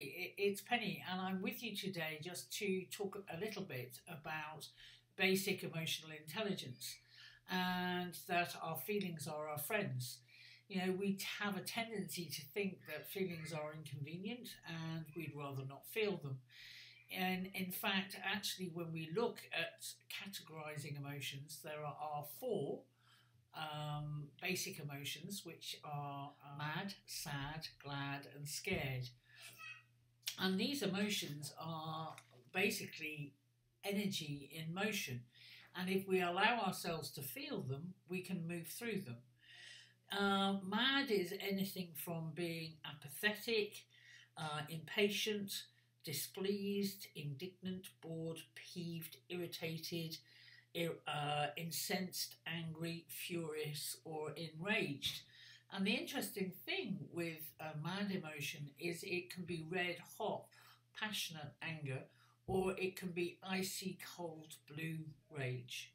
It's Penny, and I'm with you today just to talk a little bit about basic emotional intelligence and that our feelings are our friends. You know, we have a tendency to think that feelings are inconvenient and we'd rather not feel them. And in fact, actually, when we look at categorizing emotions, there are four um, basic emotions, which are uh, mad, sad, glad, and scared. And these emotions are basically energy in motion. And if we allow ourselves to feel them, we can move through them. Uh, mad is anything from being apathetic, uh, impatient, displeased, indignant, bored, peeved, irritated, uh, incensed, angry, furious, or enraged. And the interesting thing with uh, a mad emotion is it can be red hot, passionate anger, or it can be icy cold blue rage.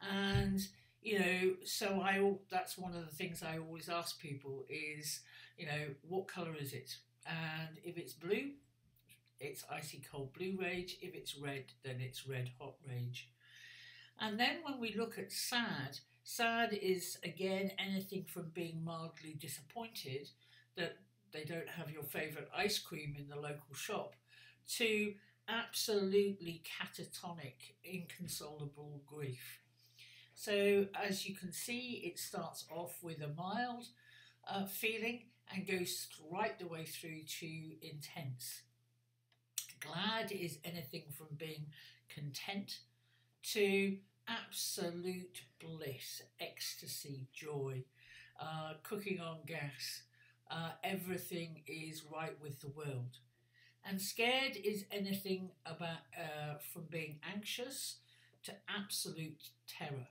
And you know, so I that's one of the things I always ask people is, you know, what color is it? And if it's blue, it's icy cold blue rage. If it's red, then it's red hot rage. And then when we look at sad, sad is again anything from being mildly disappointed that they don't have your favourite ice cream in the local shop to absolutely catatonic, inconsolable grief. So, as you can see, it starts off with a mild uh, feeling and goes right the way through to intense. Glad is anything from being content to absolute bliss, ecstasy, joy, uh, cooking on gas. Uh, everything is right with the world. And scared is anything about uh, from being anxious to absolute terror.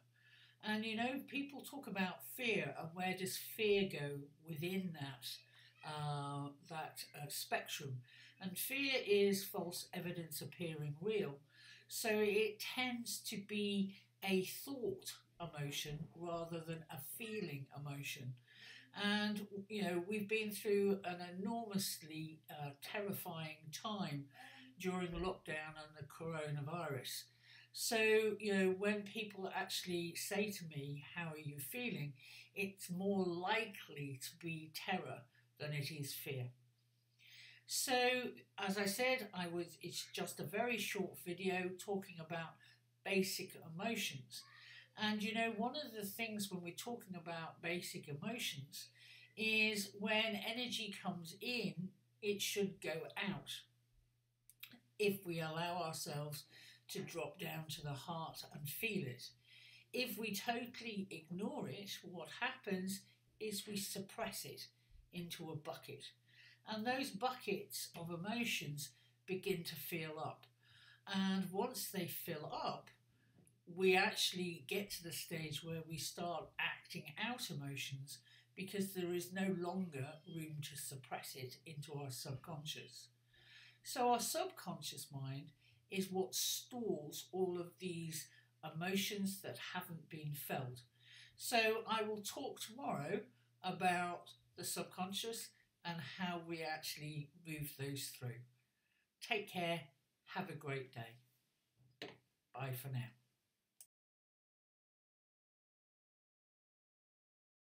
And you know, people talk about fear, and where does fear go within that? Uh, that uh, spectrum. And fear is false evidence appearing real. So it tends to be a thought emotion rather than a feeling emotion. And, you know, we've been through an enormously uh, terrifying time during the lockdown and the coronavirus. So, you know, when people actually say to me, How are you feeling? it's more likely to be terror than it is fear. So, as I said, I was it's just a very short video talking about basic emotions. And you know, one of the things when we're talking about basic emotions is when energy comes in, it should go out. If we allow ourselves to drop down to the heart and feel it. If we totally ignore it, what happens is we suppress it into a bucket. And those buckets of emotions begin to fill up. And once they fill up, we actually get to the stage where we start acting out emotions because there is no longer room to suppress it into our subconscious. So, our subconscious mind is what stores all of these emotions that haven't been felt. So, I will talk tomorrow about the subconscious and how we actually move those through. Take care, have a great day. Bye for now.